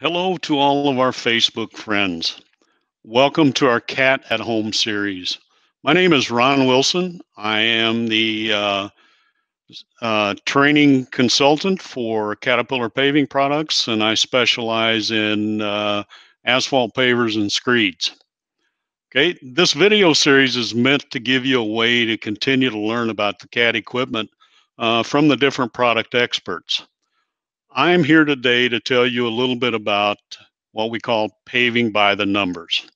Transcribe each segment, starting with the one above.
Hello to all of our Facebook friends. Welcome to our Cat at Home series. My name is Ron Wilson. I am the uh, uh, training consultant for Caterpillar Paving Products, and I specialize in uh, asphalt pavers and screeds. Okay, this video series is meant to give you a way to continue to learn about the CAT equipment uh, from the different product experts. I'm here today to tell you a little bit about what we call paving by the numbers.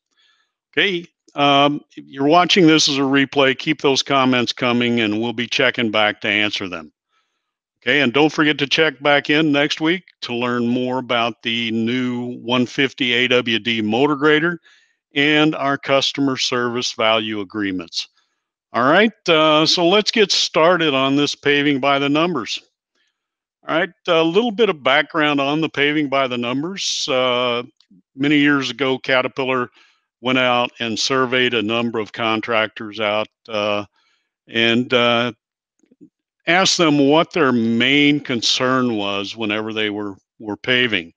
Okay, um, if you're watching this as a replay, keep those comments coming and we'll be checking back to answer them. Okay, and don't forget to check back in next week to learn more about the new 150 AWD motor grader and our customer service value agreements. All right, uh, so let's get started on this paving by the numbers. All right, a little bit of background on the paving by the numbers. Uh, many years ago, Caterpillar went out and surveyed a number of contractors out uh, and uh, asked them what their main concern was whenever they were, were paving.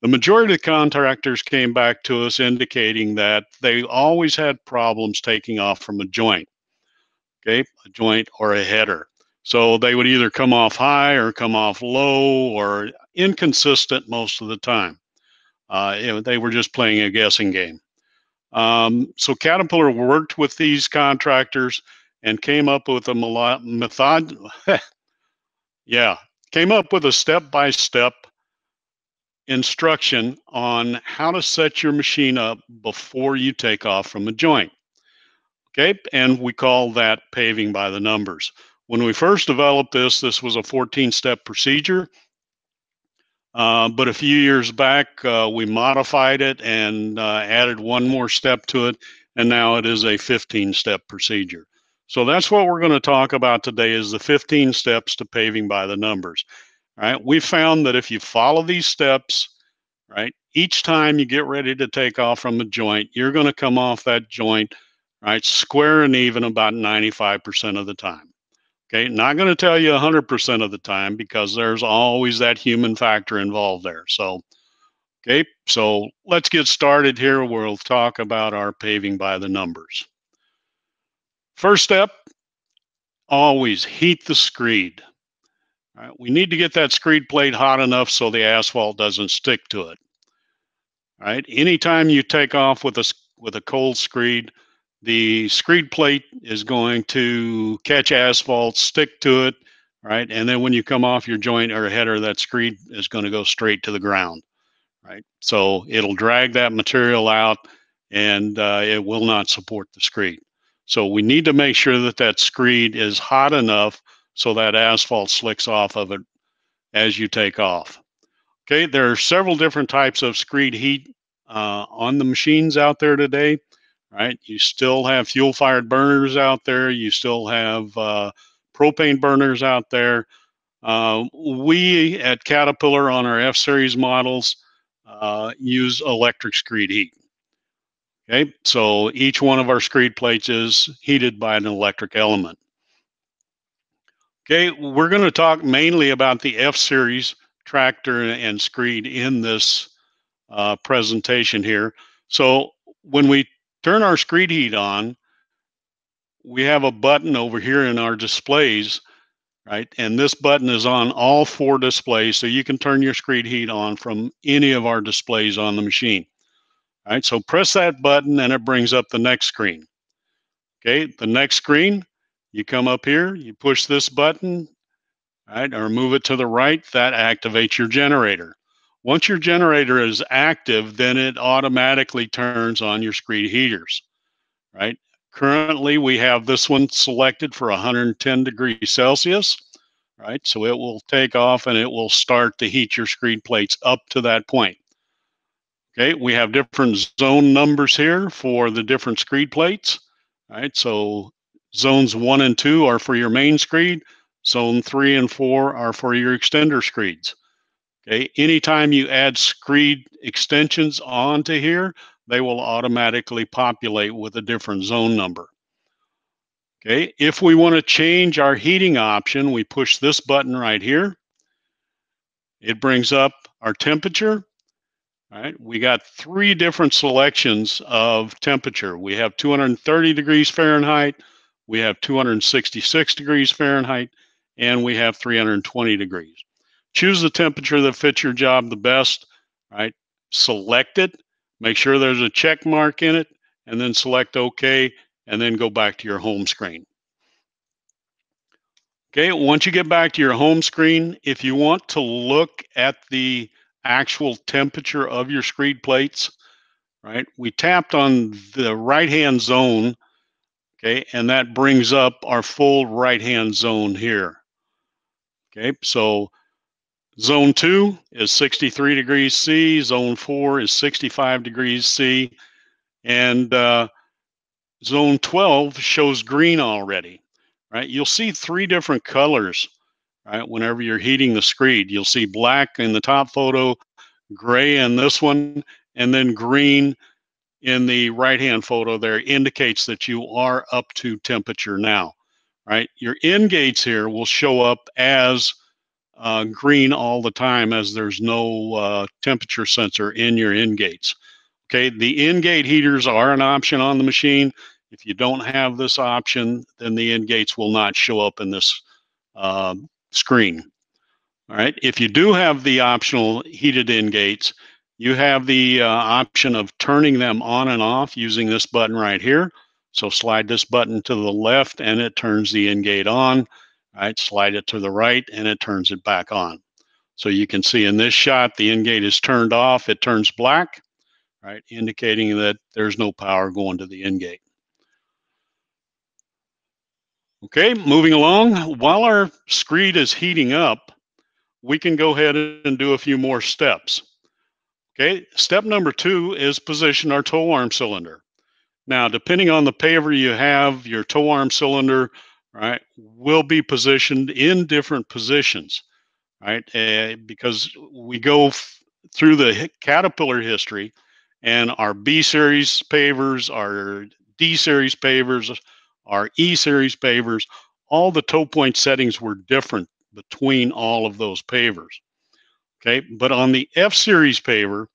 The majority of the contractors came back to us indicating that they always had problems taking off from a joint, okay, a joint or a header. So they would either come off high or come off low or inconsistent most of the time. Uh, they were just playing a guessing game. Um, so Caterpillar worked with these contractors and came up with a method. yeah, came up with a step-by-step instruction on how to set your machine up before you take off from a joint. Okay, and we call that paving by the numbers. When we first developed this, this was a 14 step procedure. Uh, but a few years back, uh, we modified it and uh, added one more step to it, and now it is a 15 step procedure. So that's what we're going to talk about today is the 15 steps to paving by the numbers. All right, we found that if you follow these steps, right, each time you get ready to take off from a joint, you're going to come off that joint, right, square and even about 95% of the time. Okay, not going to tell you 100% of the time because there's always that human factor involved there. So, okay, so let's get started here. We'll talk about our paving by the numbers. First step, always heat the screed. We need to get that screed plate hot enough so the asphalt doesn't stick to it. All right, anytime you take off with a with a cold screed, the screed plate is going to catch asphalt, stick to it, right? And then when you come off your joint or header, that screed is going to go straight to the ground, right? So it'll drag that material out and uh, it will not support the screed. So we need to make sure that that screed is hot enough so that asphalt slicks off of it as you take off. Okay, there are several different types of screed heat uh, on the machines out there today right? You still have fuel fired burners out there. You still have uh, propane burners out there. Uh, we at Caterpillar on our F series models uh, use electric screed heat. Okay, so each one of our screed plates is heated by an electric element. Okay, we're going to talk mainly about the F series tractor and screed in this uh, presentation here. So when we turn our screed heat on, we have a button over here in our displays, right? And this button is on all four displays, so you can turn your screed heat on from any of our displays on the machine. All right, so press that button and it brings up the next screen. Okay, the next screen, you come up here, you push this button, right, or move it to the right, that activates your generator. Once your generator is active, then it automatically turns on your screed heaters, right? Currently, we have this one selected for 110 degrees Celsius, right? So it will take off and it will start to heat your screed plates up to that point. Okay, we have different zone numbers here for the different screed plates, right? So zones one and two are for your main screed. Zone three and four are for your extender screeds. Okay, anytime you add screed extensions onto here, they will automatically populate with a different zone number. Okay, if we want to change our heating option, we push this button right here. It brings up our temperature. All right, we got three different selections of temperature. We have 230 degrees Fahrenheit, we have 266 degrees Fahrenheit, and we have 320 degrees. Choose the temperature that fits your job the best, right? Select it, make sure there's a check mark in it, and then select OK, and then go back to your home screen. Okay, once you get back to your home screen, if you want to look at the actual temperature of your screed plates, right? We tapped on the right-hand zone, okay, and that brings up our full right-hand zone here. Okay, so zone two is 63 degrees C, zone four is 65 degrees C, and uh, zone 12 shows green already, right? You'll see three different colors right? Whenever you're heating the screed, you'll see black in the top photo, gray in this one, and then green in the right-hand photo there indicates that you are up to temperature now, right? Your end gates here will show up as uh, green all the time as there's no uh, temperature sensor in your end gates. Okay, the end gate heaters are an option on the machine. If you don't have this option, then the end gates will not show up in this uh, screen. All right. If you do have the optional heated end gates, you have the uh, option of turning them on and off using this button right here. So slide this button to the left and it turns the end gate on. Right. Slide it to the right and it turns it back on. So you can see in this shot, the end gate is turned off. It turns black, right, indicating that there's no power going to the end gate. Okay, moving along. While our screed is heating up, we can go ahead and do a few more steps. Okay, step number two is position our tow arm cylinder. Now, depending on the paver you have, your tow arm cylinder, right, will be positioned in different positions, right? Uh, because we go through the Caterpillar history and our B series pavers, our D series pavers, our E series pavers, all the tow point settings were different between all of those pavers. Okay, but on the F series paver,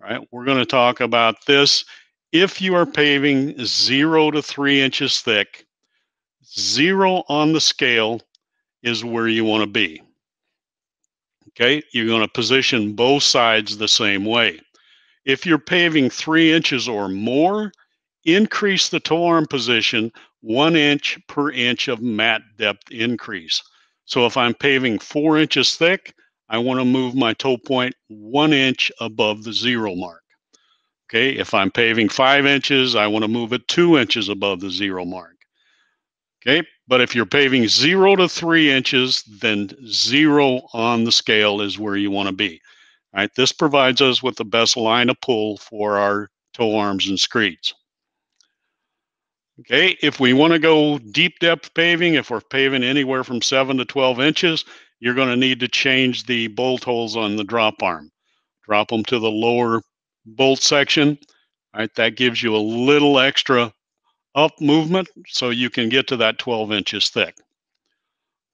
right, we're going to talk about this. If you are paving zero to three inches thick, zero on the scale is where you want to be. Okay, you're going to position both sides the same way. If you're paving three inches or more, increase the tow arm position one inch per inch of mat depth increase. So if I'm paving four inches thick, I want to move my tow point one inch above the zero mark. Okay, if I'm paving five inches, I want to move it two inches above the zero mark. Okay, but if you're paving zero to three inches, then zero on the scale is where you want to be. All right, this provides us with the best line of pull for our tow arms and screeds. Okay, if we want to go deep depth paving, if we're paving anywhere from 7 to 12 inches, you're going to need to change the bolt holes on the drop arm. Drop them to the lower bolt section. Right, that gives you a little extra up movement so you can get to that 12 inches thick.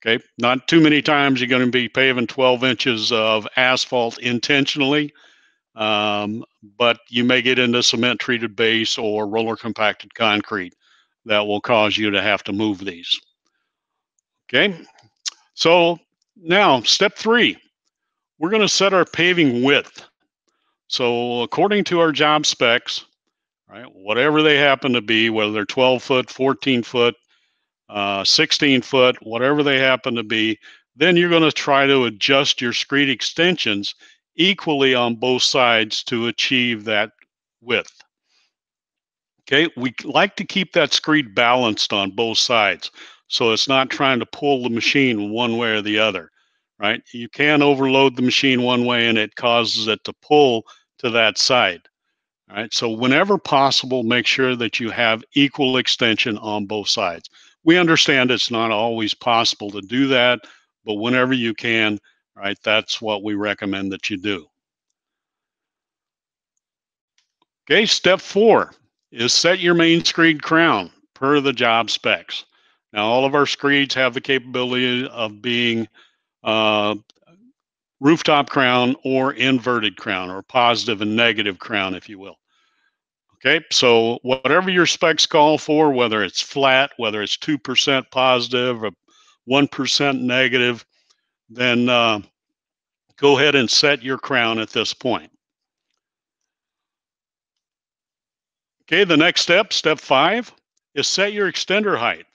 Okay, not too many times you're going to be paving 12 inches of asphalt intentionally, um, but you may get into cement treated base or roller compacted concrete that will cause you to have to move these. Okay, so now step three, we're going to set our paving width. So according to our job specs, right, whatever they happen to be, whether they're 12 foot, 14 foot, uh, 16 foot, whatever they happen to be, then you're going to try to adjust your screed extensions equally on both sides to achieve that width. Okay, we like to keep that screed balanced on both sides. So it's not trying to pull the machine one way or the other, right? You can overload the machine one way and it causes it to pull to that side. Right? so whenever possible, make sure that you have equal extension on both sides. We understand it's not always possible to do that, but whenever you can, right, that's what we recommend that you do. Okay, step four, is set your main screed crown per the job specs. Now, all of our screeds have the capability of being uh, rooftop crown or inverted crown or positive and negative crown, if you will. Okay, so whatever your specs call for, whether it's flat, whether it's 2% positive or 1% negative, then uh, go ahead and set your crown at this point. Okay, the next step, step five, is set your extender height.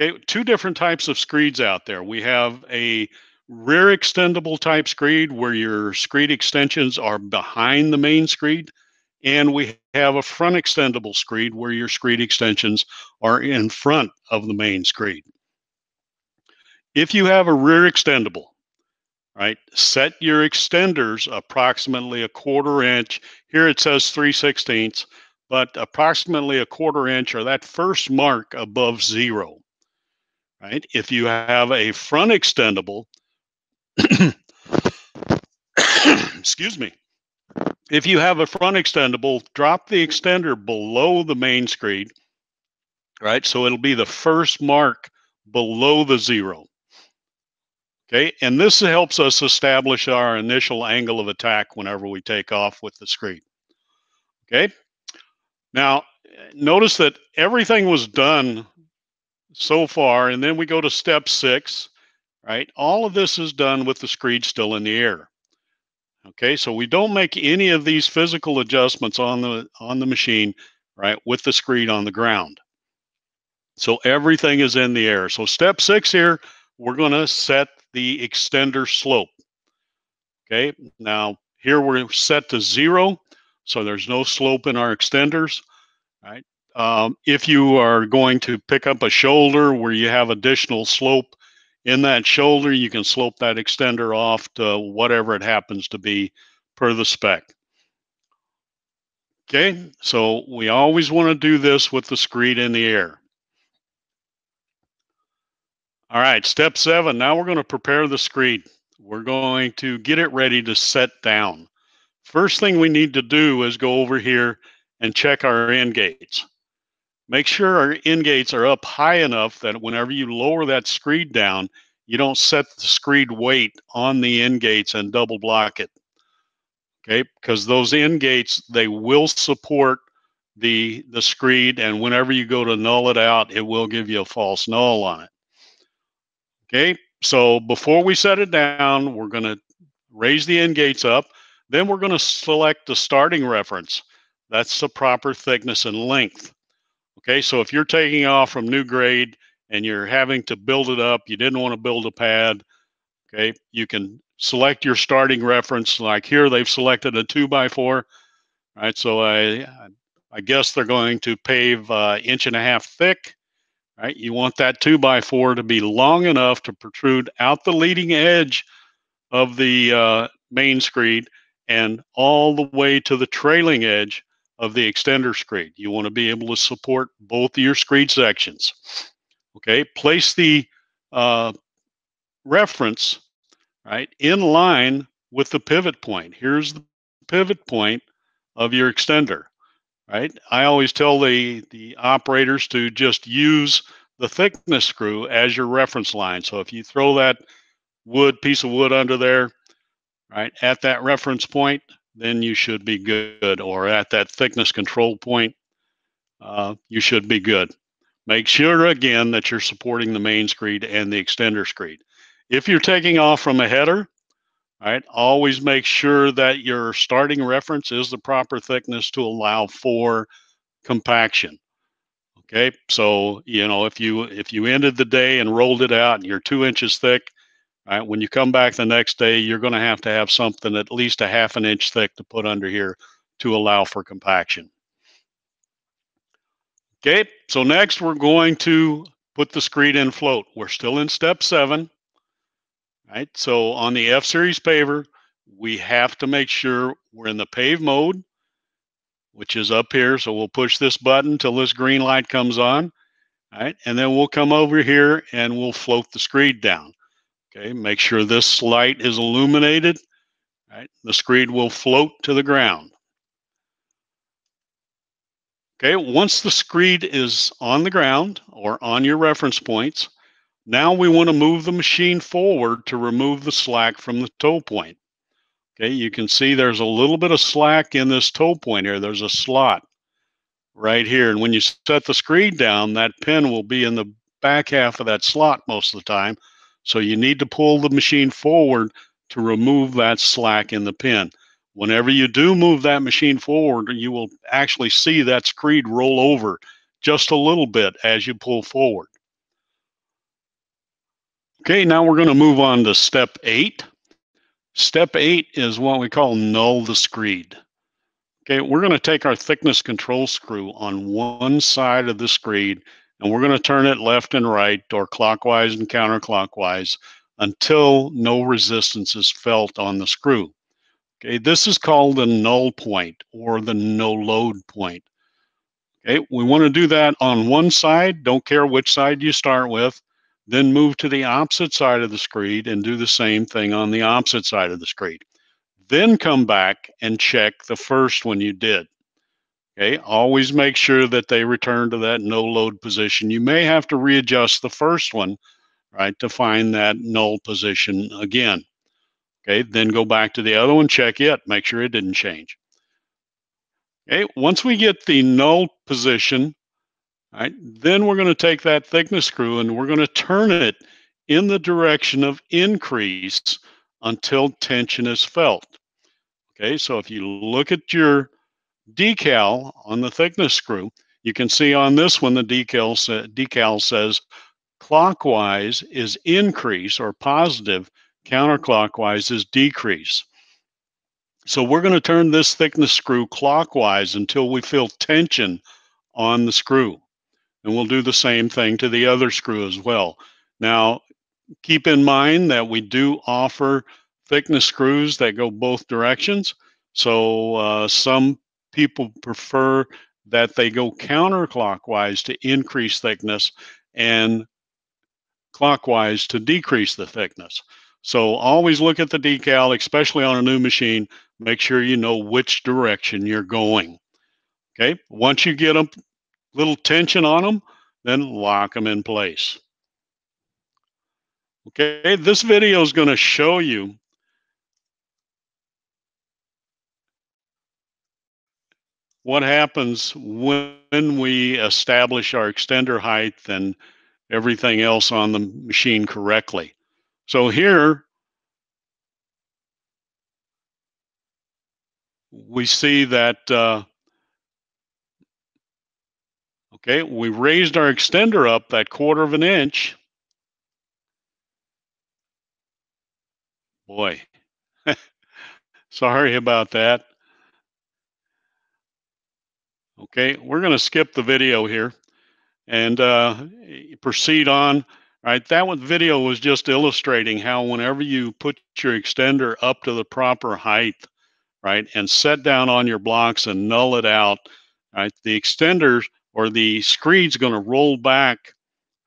Okay, two different types of screeds out there. We have a rear extendable type screed where your screed extensions are behind the main screed and we have a front extendable screed where your screed extensions are in front of the main screed. If you have a rear extendable, right, set your extenders approximately a quarter inch. Here it says 3 sixteenths, but approximately a quarter inch or that first mark above zero, right? If you have a front extendable, excuse me, if you have a front extendable, drop the extender below the main screed, right? So it'll be the first mark below the zero. Okay, and this helps us establish our initial angle of attack whenever we take off with the screed. Okay, now notice that everything was done so far, and then we go to step six, right? All of this is done with the screed still in the air. Okay, so we don't make any of these physical adjustments on the on the machine, right, with the screed on the ground. So everything is in the air. So step six here, we're going to set the extender slope. Okay, now here we're set to zero, so there's no slope in our extenders. Right. Um, if you are going to pick up a shoulder where you have additional slope, in that shoulder, you can slope that extender off to whatever it happens to be per the spec. Okay, so we always want to do this with the screed in the air. All right, step seven. Now we're going to prepare the screed. We're going to get it ready to set down. First thing we need to do is go over here and check our end gates. Make sure our end gates are up high enough that whenever you lower that screed down, you don't set the screed weight on the end gates and double block it. Okay, because those end gates, they will support the the screed and whenever you go to null it out, it will give you a false null on it. Okay, so before we set it down, we're going to raise the end gates up. Then we're going to select the starting reference. That's the proper thickness and length. Okay, so if you're taking off from new grade and you're having to build it up, you didn't want to build a pad, okay, you can select your starting reference. Like here, they've selected a two by four, right? So I, I guess they're going to pave uh, inch and a half thick, right? You want that two by four to be long enough to protrude out the leading edge of the uh, main screed and all the way to the trailing edge of the extender screed. You want to be able to support both of your screed sections. Okay, place the uh, reference right in line with the pivot point. Here's the pivot point of your extender. Right. I always tell the the operators to just use the thickness screw as your reference line. So if you throw that wood piece of wood under there, right at that reference point, then you should be good. Or at that thickness control point, uh, you should be good. Make sure again that you're supporting the main screed and the extender screed. If you're taking off from a header, right, always make sure that your starting reference is the proper thickness to allow for compaction. Okay, so you know if you if you ended the day and rolled it out and you're two inches thick, Right, when you come back the next day, you're going to have to have something at least a half an inch thick to put under here to allow for compaction. Okay, so next we're going to put the screed in float. We're still in step seven. Right, so on the F-Series paver, we have to make sure we're in the pave mode, which is up here. So we'll push this button till this green light comes on. Right, and then we'll come over here and we'll float the screed down. Okay, make sure this light is illuminated. Right, the screed will float to the ground. Okay, once the screed is on the ground or on your reference points, Now we want to move the machine forward to remove the slack from the tow point. Okay, you can see there's a little bit of slack in this tow point here. There's a slot right here. And when you set the screed down, that pin will be in the back half of that slot most of the time. So you need to pull the machine forward to remove that slack in the pin. Whenever you do move that machine forward, you will actually see that screed roll over just a little bit as you pull forward. Okay, now we're going to move on to step eight. Step eight is what we call null the screed. Okay, we're going to take our thickness control screw on one side of the screed and we're going to turn it left and right or clockwise and counterclockwise until no resistance is felt on the screw. Okay, this is called the null point or the no load point. Okay, we want to do that on one side, don't care which side you start with. Then move to the opposite side of the screed and do the same thing on the opposite side of the screed. Then come back and check the first one you did. Okay, always make sure that they return to that no load position. You may have to readjust the first one, right, to find that null position again. Okay, then go back to the other one, check it, make sure it didn't change. Okay, once we get the null position, Right, then we're going to take that thickness screw and we're going to turn it in the direction of increase until tension is felt. Okay, so if you look at your decal on the thickness screw, you can see on this one the decal, sa decal says clockwise is increase or positive, counterclockwise is decrease. So we're going to turn this thickness screw clockwise until we feel tension on the screw. And we'll do the same thing to the other screw as well. Now, keep in mind that we do offer thickness screws that go both directions. So uh, some people prefer that they go counterclockwise to increase thickness and clockwise to decrease the thickness. So always look at the decal, especially on a new machine. Make sure you know which direction you're going. Okay, once you get them little tension on them, then lock them in place. Okay, this video is going to show you what happens when we establish our extender height and everything else on the machine correctly. So here we see that uh, Okay, we raised our extender up that quarter of an inch. Boy, sorry about that. Okay, we're going to skip the video here and uh, proceed on. All right, that one video was just illustrating how whenever you put your extender up to the proper height, right, and set down on your blocks and null it out, right, the extenders or the screed's going to roll back,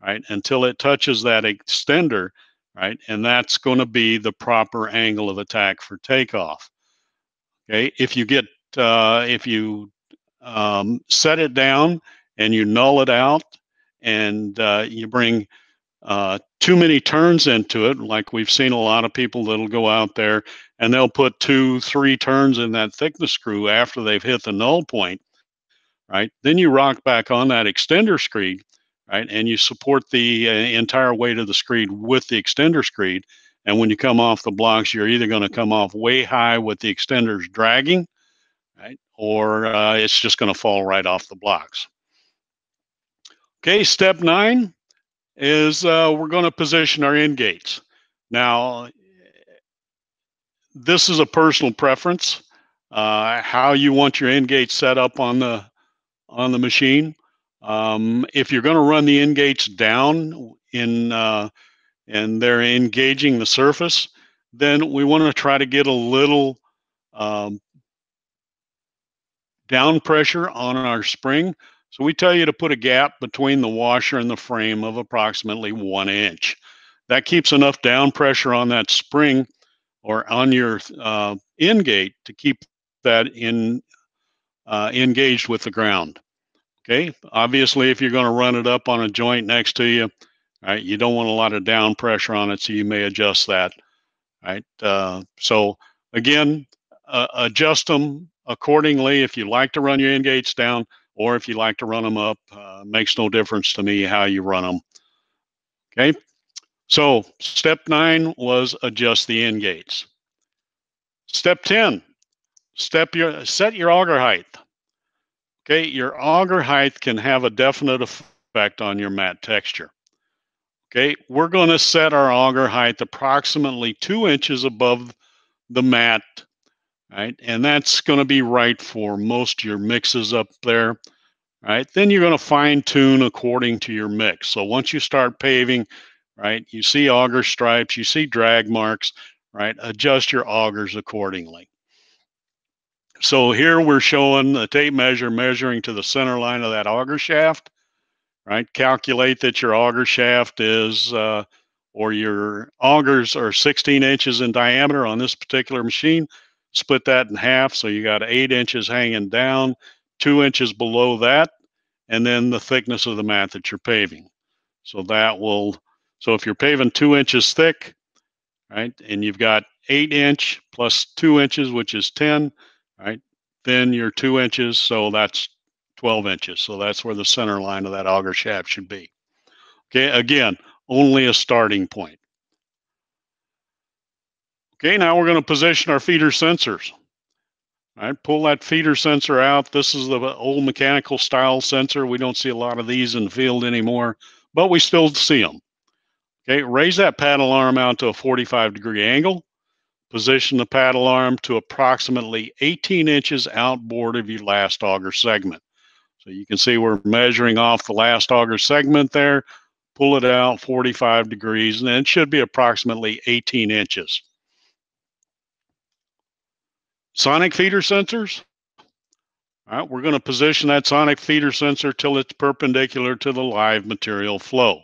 right, until it touches that extender, right, and that's going to be the proper angle of attack for takeoff. Okay, if you get uh, if you um, set it down and you null it out and uh, you bring uh, too many turns into it, like we've seen a lot of people that'll go out there and they'll put two, three turns in that thickness screw after they've hit the null point right? Then you rock back on that extender screed, right? And you support the uh, entire weight of the screed with the extender screed. And when you come off the blocks, you're either going to come off way high with the extenders dragging, right? Or uh, it's just going to fall right off the blocks. Okay, step nine is uh, we're going to position our end gates. Now, this is a personal preference, uh, how you want your end gate set up on the on the machine. Um, if you're going to run the end gates down in uh, and they're engaging the surface, then we want to try to get a little um, down pressure on our spring. So we tell you to put a gap between the washer and the frame of approximately one inch. That keeps enough down pressure on that spring or on your uh, end gate to keep that in uh, engaged with the ground. Okay, obviously, if you're going to run it up on a joint next to you, Right, you don't want a lot of down pressure on it, so you may adjust that. Right, uh, so again, uh, adjust them accordingly. If you like to run your end gates down, or if you like to run them up, uh, makes no difference to me how you run them. Okay, so step nine was adjust the end gates. Step 10, step your set your auger height. Okay, your auger height can have a definite effect on your mat texture. Okay, we're going to set our auger height approximately two inches above the mat, right? And that's going to be right for most of your mixes up there, right? Then you're going to fine tune according to your mix. So once you start paving, right, you see auger stripes, you see drag marks, right? Adjust your augers accordingly. So here we're showing a tape measure measuring to the center line of that auger shaft, right? Calculate that your auger shaft is, uh, or your augers are 16 inches in diameter on this particular machine. Split that in half. So you got eight inches hanging down, two inches below that, and then the thickness of the mat that you're paving. So that will, so if you're paving two inches thick, right, and you've got eight inch plus two inches, which is 10, right? Then you're two inches, so that's 12 inches. So that's where the center line of that auger shaft should be. Okay, again, only a starting point. Okay, now we're going to position our feeder sensors. All right, pull that feeder sensor out. This is the old mechanical style sensor. We don't see a lot of these in the field anymore, but we still see them. Okay, raise that paddle arm out to a 45 degree angle. Position the paddle arm to approximately 18 inches outboard of your last auger segment. So you can see we're measuring off the last auger segment there, pull it out 45 degrees, and it should be approximately 18 inches. Sonic feeder sensors. All right, we're going to position that sonic feeder sensor till it's perpendicular to the live material flow.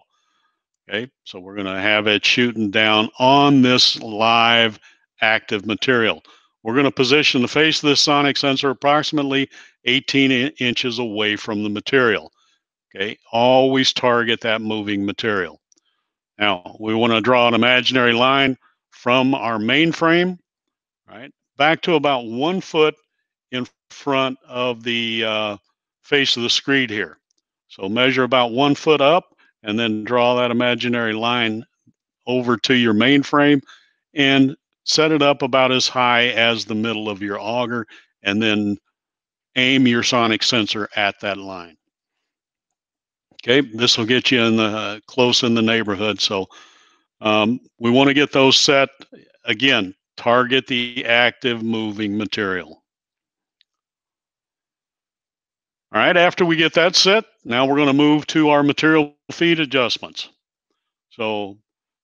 Okay, so we're going to have it shooting down on this live active material. We're going to position the face of this sonic sensor approximately 18 in inches away from the material. Okay, always target that moving material. Now, we want to draw an imaginary line from our main frame, right, back to about one foot in front of the uh, face of the screed here. So measure about one foot up and then draw that imaginary line over to your main frame and set it up about as high as the middle of your auger, and then aim your sonic sensor at that line. Okay, this will get you in the uh, close in the neighborhood. So um, we want to get those set again. Target the active moving material. All right, after we get that set, now we're going to move to our material feed adjustments. So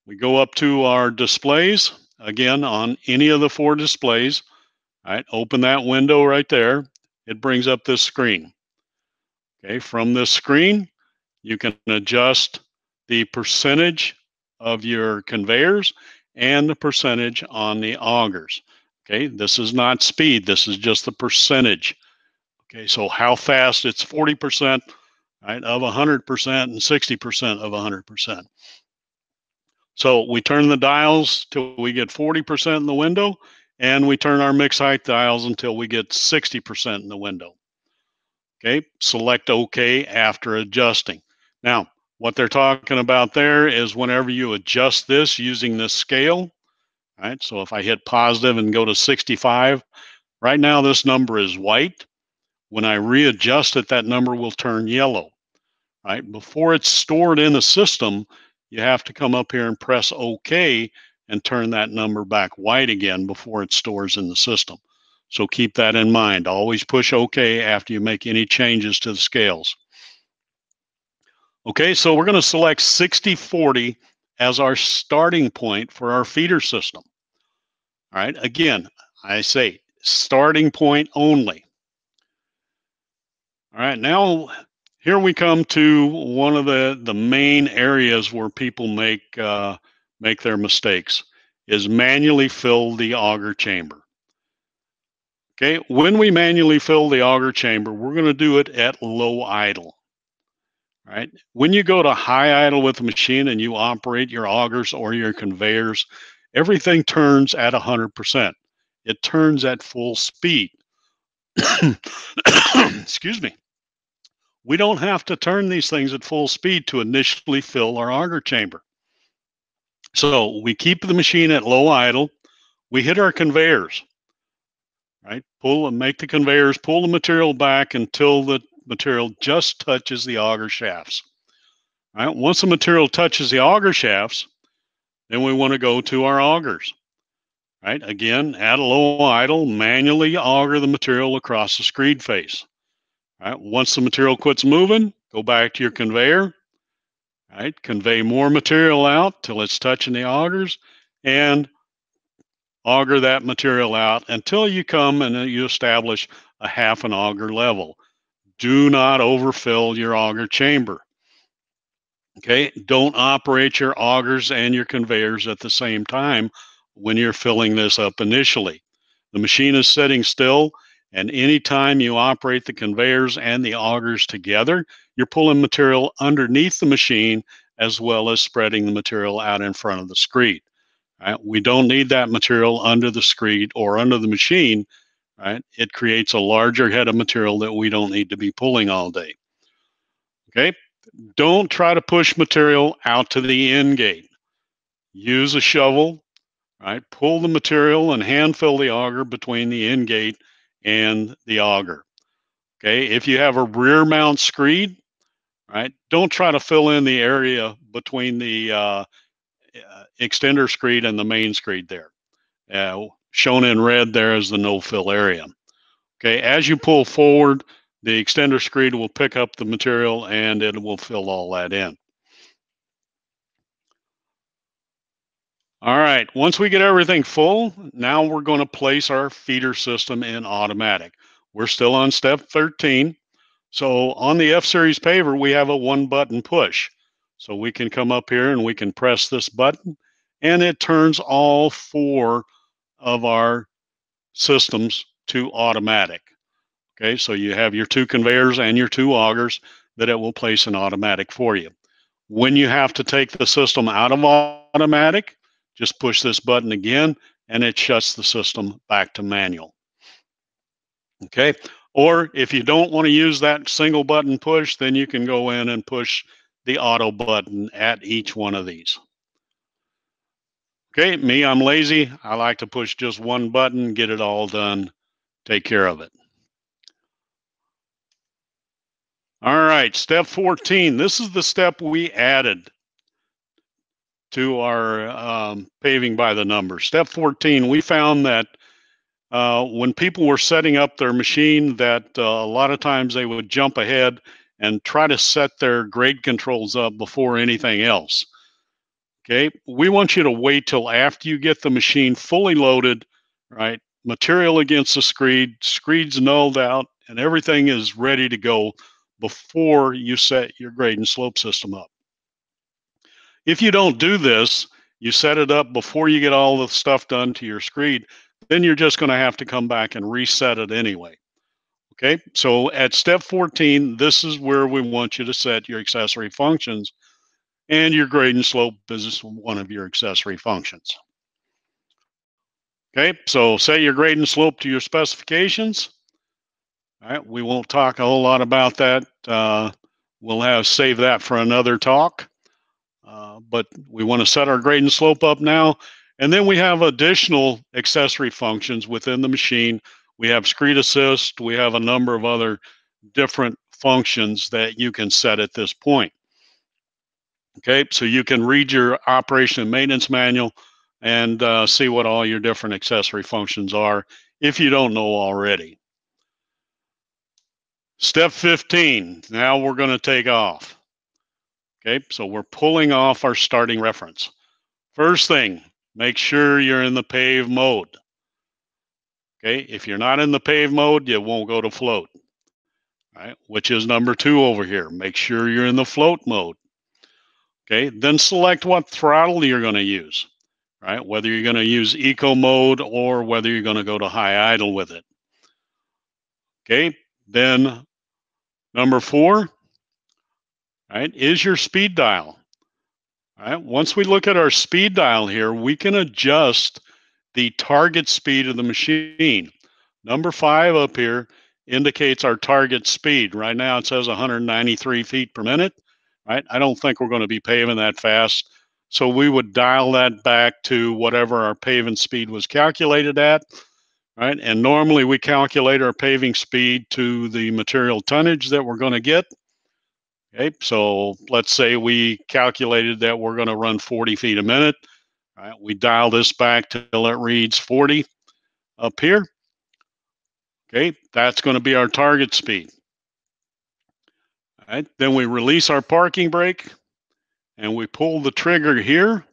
we go up to our displays again on any of the four displays. All right, open that window right there. It brings up this screen. Okay, from this screen, you can adjust the percentage of your conveyors and the percentage on the augers. Okay, this is not speed, this is just the percentage. Okay, so how fast it's 40% right, of 100% and 60% of 100%. So we turn the dials till we get 40% in the window, and we turn our mix height dials until we get 60% in the window. Okay, select OK after adjusting. Now, what they're talking about there is whenever you adjust this using this scale, right? So if I hit positive and go to 65, right now this number is white. When I readjust it, that number will turn yellow, right? Before it's stored in the system, you have to come up here and press OK and turn that number back white again before it stores in the system. So keep that in mind. Always push OK after you make any changes to the scales. Okay, so we're going to select 6040 as our starting point for our feeder system. All right, again, I say starting point only. All right, now here we come to one of the the main areas where people make uh, make their mistakes is manually fill the auger chamber. Okay, when we manually fill the auger chamber, we're going to do it at low idle. Right? When you go to high idle with the machine and you operate your augers or your conveyors, everything turns at 100%. It turns at full speed. Excuse me. We don't have to turn these things at full speed to initially fill our auger chamber. So we keep the machine at low idle. We hit our conveyors, right? Pull and make the conveyors, pull the material back until the material just touches the auger shafts. Right? Once the material touches the auger shafts, then we want to go to our augers. Right? Again, at a low idle, manually auger the material across the screed face. Right? Once the material quits moving, go back to your conveyor. Right? Convey more material out till it's touching the augers and auger that material out until you come and you establish a half an auger level do not overfill your auger chamber. Okay, don't operate your augers and your conveyors at the same time when you're filling this up initially. The machine is sitting still, and anytime you operate the conveyors and the augers together, you're pulling material underneath the machine as well as spreading the material out in front of the screed. Right? We don't need that material under the screed or under the machine right? It creates a larger head of material that we don't need to be pulling all day. Okay, don't try to push material out to the end gate. Use a shovel, right? Pull the material and hand fill the auger between the end gate and the auger. Okay, if you have a rear mount screed, right, don't try to fill in the area between the uh, extender screed and the main screed there. Uh, shown in red there is the no fill area. Okay, as you pull forward, the extender screed will pick up the material and it will fill all that in. All right, once we get everything full, now we're going to place our feeder system in automatic. We're still on step 13. So on the F-Series paver, we have a one button push. So we can come up here and we can press this button and it turns all four of our systems to automatic. Okay, so you have your two conveyors and your two augers that it will place in automatic for you. When you have to take the system out of automatic, just push this button again and it shuts the system back to manual. Okay, or if you don't want to use that single button push, then you can go in and push the auto button at each one of these. Okay, me, I'm lazy. I like to push just one button, get it all done, take care of it. All right, step 14. This is the step we added to our um, paving by the numbers. Step 14, we found that uh, when people were setting up their machine that uh, a lot of times they would jump ahead and try to set their grade controls up before anything else. Okay, we want you to wait till after you get the machine fully loaded, right? Material against the screed, screed's nulled out, and everything is ready to go before you set your grade and slope system up. If you don't do this, you set it up before you get all the stuff done to your screed, then you're just going to have to come back and reset it anyway. Okay, so at step 14, this is where we want you to set your accessory functions and your grade and slope is one of your accessory functions. Okay, so set your grade and slope to your specifications. All right, we won't talk a whole lot about that. Uh, we'll have save that for another talk. Uh, but we want to set our grade and slope up now. And then we have additional accessory functions within the machine. We have screed assist. We have a number of other different functions that you can set at this point. Okay, so you can read your operation and maintenance manual and uh, see what all your different accessory functions are if you don't know already. Step 15, now we're going to take off. Okay, so we're pulling off our starting reference. First thing, make sure you're in the pave mode. Okay, if you're not in the pave mode, you won't go to float. Right, which is number two over here. Make sure you're in the float mode. Okay, then select what throttle you're going to use, right? Whether you're going to use eco mode or whether you're going to go to high idle with it. Okay, then number four, right, is your speed dial. All right, once we look at our speed dial here, we can adjust the target speed of the machine. Number five up here indicates our target speed. Right now it says 193 feet per minute. Right? I don't think we're going to be paving that fast. So we would dial that back to whatever our paving speed was calculated at. Right? And normally we calculate our paving speed to the material tonnage that we're going to get. Okay, so let's say we calculated that we're going to run 40 feet a minute. Right, we dial this back till it reads 40 up here. Okay, that's going to be our target speed. Right, then we release our parking brake and we pull the trigger here.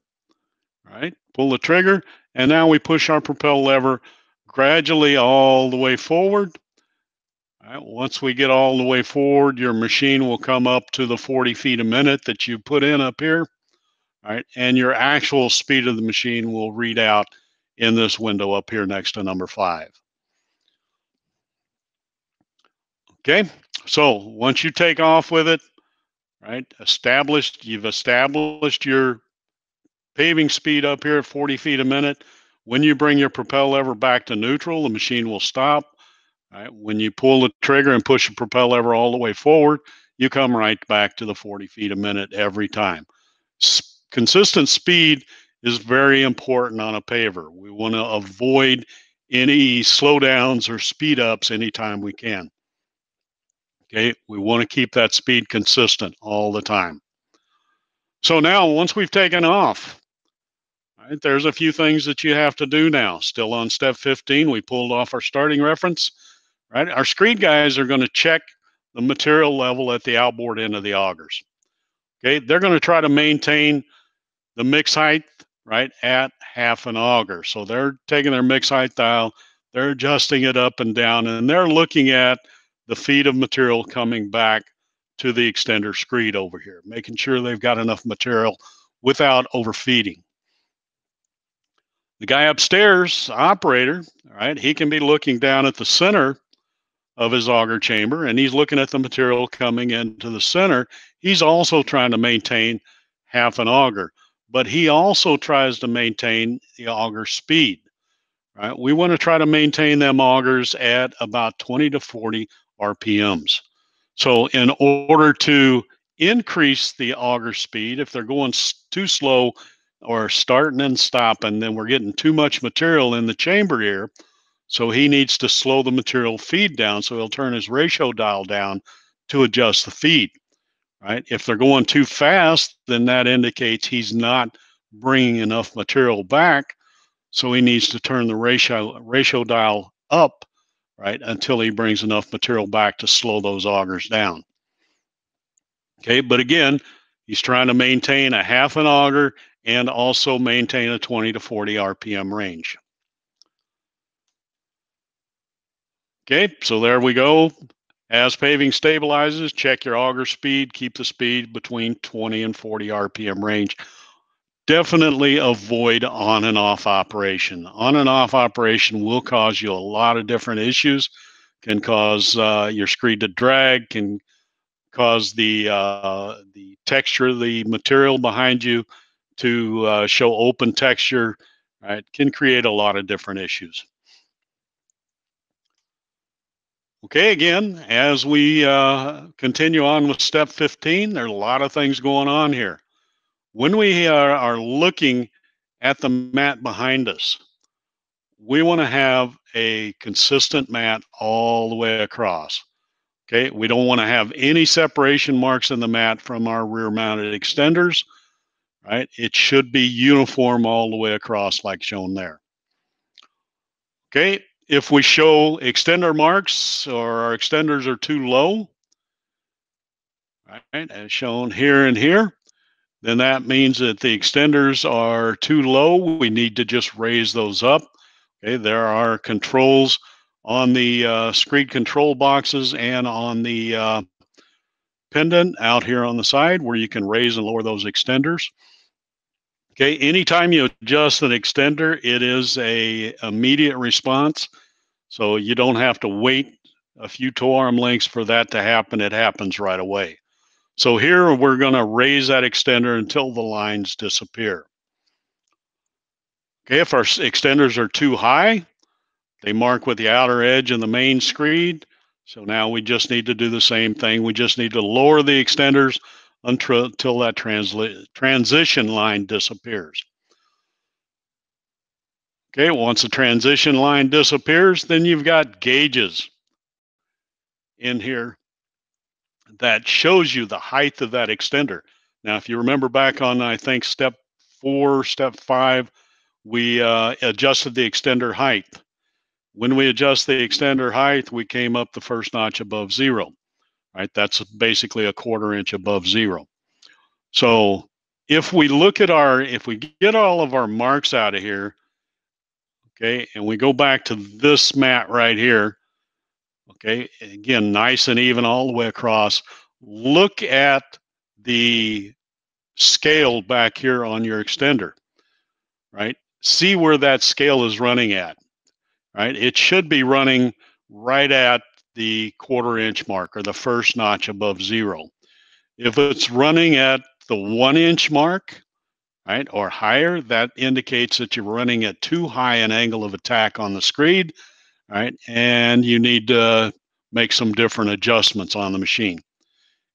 Right, pull the trigger, and now we push our propel lever gradually all the way forward. Right, once we get all the way forward, your machine will come up to the 40 feet a minute that you put in up here. Right, and your actual speed of the machine will read out in this window up here next to number five. Okay, so once you take off with it, right, established, you've established your paving speed up here at 40 feet a minute. When you bring your propel lever back to neutral, the machine will stop. Right? When you pull the trigger and push the propel lever all the way forward, you come right back to the 40 feet a minute every time. S consistent speed is very important on a paver. We want to avoid any slowdowns or speed ups anytime we can. Okay, we want to keep that speed consistent all the time. So now, once we've taken off, right, there's a few things that you have to do now. Still on step 15, we pulled off our starting reference. Right, our screed guys are going to check the material level at the outboard end of the augers. Okay, they're going to try to maintain the mix height right at half an auger. So they're taking their mix height dial, they're adjusting it up and down, and they're looking at the feed of material coming back to the extender screed over here, making sure they've got enough material without overfeeding. The guy upstairs, operator, right, he can be looking down at the center of his auger chamber and he's looking at the material coming into the center. He's also trying to maintain half an auger, but he also tries to maintain the auger speed. Right? We want to try to maintain them augers at about 20 to 40 RPMs. So in order to increase the auger speed, if they're going too slow or starting and stopping, then we're getting too much material in the chamber here. So he needs to slow the material feed down. So he'll turn his ratio dial down to adjust the feed, right? If they're going too fast, then that indicates he's not bringing enough material back. So he needs to turn the ratio ratio dial up right, until he brings enough material back to slow those augers down. Okay, but again, he's trying to maintain a half an auger and also maintain a 20 to 40 RPM range. Okay, so there we go. As paving stabilizes, check your auger speed, keep the speed between 20 and 40 RPM range definitely avoid on and off operation. On and off operation will cause you a lot of different issues. Can cause uh, your screed to drag. Can cause the uh, the texture of the material behind you to uh, show open texture. Right, can create a lot of different issues. Okay, again, as we uh, continue on with step 15, there are a lot of things going on here when we are, are looking at the mat behind us, we want to have a consistent mat all the way across. Okay, we don't want to have any separation marks in the mat from our rear mounted extenders, right? It should be uniform all the way across like shown there. Okay, if we show extender marks or our extenders are too low, right, as shown here and here, then that means that the extenders are too low. We need to just raise those up. Okay, there are controls on the uh, screed control boxes and on the uh, pendant out here on the side where you can raise and lower those extenders. Okay, anytime you adjust an extender, it is a immediate response. So you don't have to wait a few tow arm lengths for that to happen. It happens right away. So here we're going to raise that extender until the lines disappear. Okay, if our extenders are too high, they mark with the outer edge and the main screed. So now we just need to do the same thing. We just need to lower the extenders until, until that transition line disappears. Okay, once the transition line disappears, then you've got gauges in here that shows you the height of that extender. Now, if you remember back on, I think, step four, step five, we uh, adjusted the extender height. When we adjust the extender height, we came up the first notch above zero, right? That's basically a quarter inch above zero. So if we look at our, if we get all of our marks out of here, okay, and we go back to this mat right here, okay, again, nice and even all the way across, look at the scale back here on your extender, right? See where that scale is running at right? It should be running right at the quarter inch mark or the first notch above zero. If it's running at the one inch mark, right, or higher, that indicates that you're running at too high an angle of attack on the screed, right, and you need to make some different adjustments on the machine.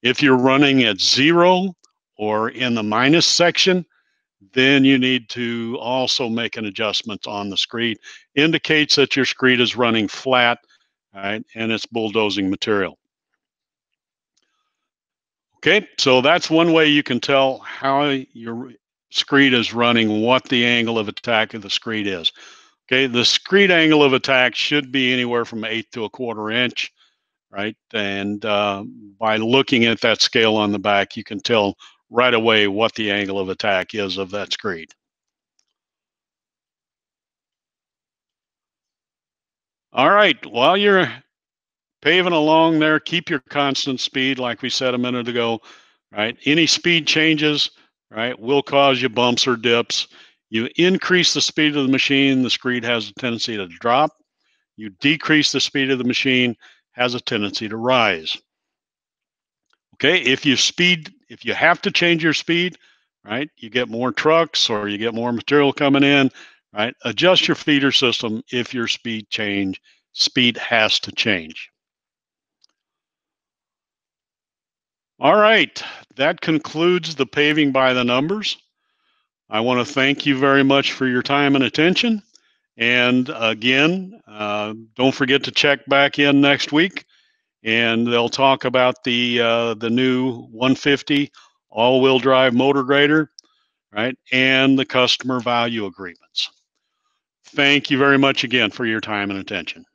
If you're running at zero or in the minus section, then you need to also make an adjustment on the screed. Indicates that your screed is running flat, right, and it's bulldozing material. Okay, so that's one way you can tell how your screed is running, what the angle of attack of the screed is. Okay, the screed angle of attack should be anywhere from eighth to a quarter inch, right? And uh, by looking at that scale on the back, you can tell right away what the angle of attack is of that screed. All right, while you're paving along there, keep your constant speed like we said a minute ago, right? Any speed changes, right, will cause you bumps or dips. You increase the speed of the machine, the screed has a tendency to drop. You decrease the speed of the machine, has a tendency to rise. Okay, if you speed, if you have to change your speed, right, you get more trucks or you get more material coming in, right? Adjust your feeder system if your speed change, speed has to change. All right, that concludes the paving by the numbers. I want to thank you very much for your time and attention. And again, uh, don't forget to check back in next week and they'll talk about the uh, the new 150 all-wheel drive motor grader, right, and the customer value agreements. Thank you very much again for your time and attention.